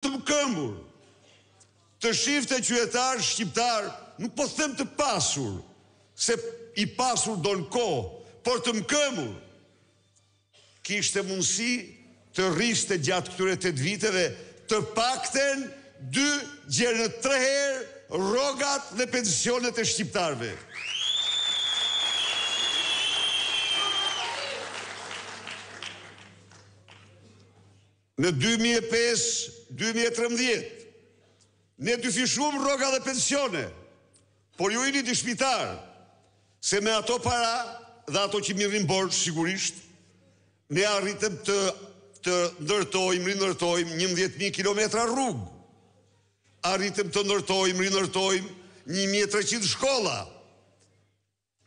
Të mëkëmbur. Të shifte qyetarë shqiptarë, nuk po them të pasur, se i pasur don kohë, por të mëkëmbur. Kishte mundësi të rriste gjatë këtyre tetë viteve të pakten dy gjer në tre herë rrogat dhe pensionet e shqiptarëve. Në dy mijë e pesë, dy mijë e trembëdhjetë, ne dyfishuam rroga dhe pensione, por ju jeni dëshmitarë se me ato para dhe ato që mirnim borxh, sigurisht, ne arritëm të të ndërtojmë, rindërtojmë njëmbëdhjetë mijë kilometra rrugë, arritëm të ndërtojmë, rindërtojmë një mijë e treqind shkolla,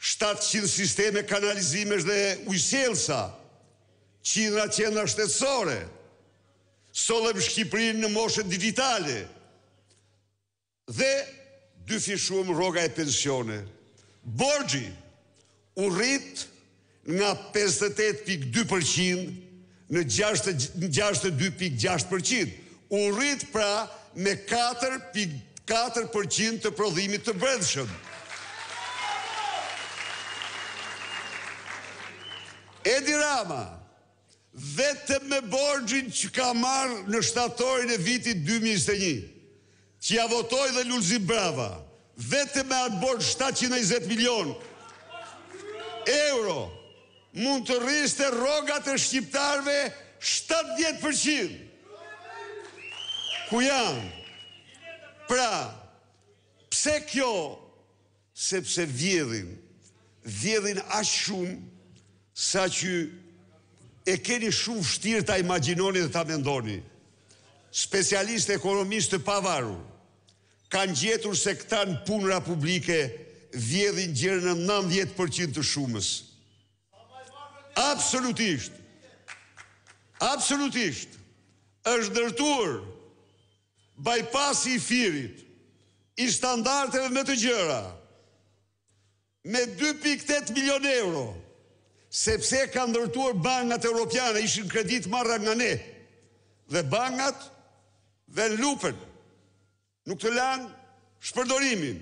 shtatëqind sisteme kanalizimesh dhe ujësjellësa, qindra qendra shëndetësore, sollëm Shqipërinë në moshën digjitale dhe dyfishuam rroga e pensione. Borxhi u rrit. nga pesëdhjetë e tetë pikë dy për qind në gjashtëdhjetë e dy pikë gjashtë për qind, u rrit pra me katër pikë katër për qind të prodhimit të brendshëm. Edi Rama, Vetëm me borxhin që ka marrë në shtatorin e vitit dy mijë e njëzet e një, që ia votoi dhe Lulzim Brava, vetëm me atë borxh shtatëqind e njëzet milionë euro, mund të rriste rrogat e shqiptarëve shtatëdhjetë për qind! Ku janë? Pra, pse kjo? Sepse vjedhin, vjedhin aq shumë sa që e keni shumë vështirë ta imagjinoni dhe ta mendoni. Specialistë ekonomistë të pavarur kanë gjetur se këta në punëra publike vjedhin gjer në nëntëdhjetë për qind të shumës. Absolutisht! Absolutisht! Është ndërtuar Bajpasi i Firit, i standardeve më të gjëra, me dy pikë tetë milionë euro, sepse e kanë ndërtuar bankat europiane, ishin kredi të marra nga ne, dhe bankat venë lupen, nuk të lanë shpërdorimin.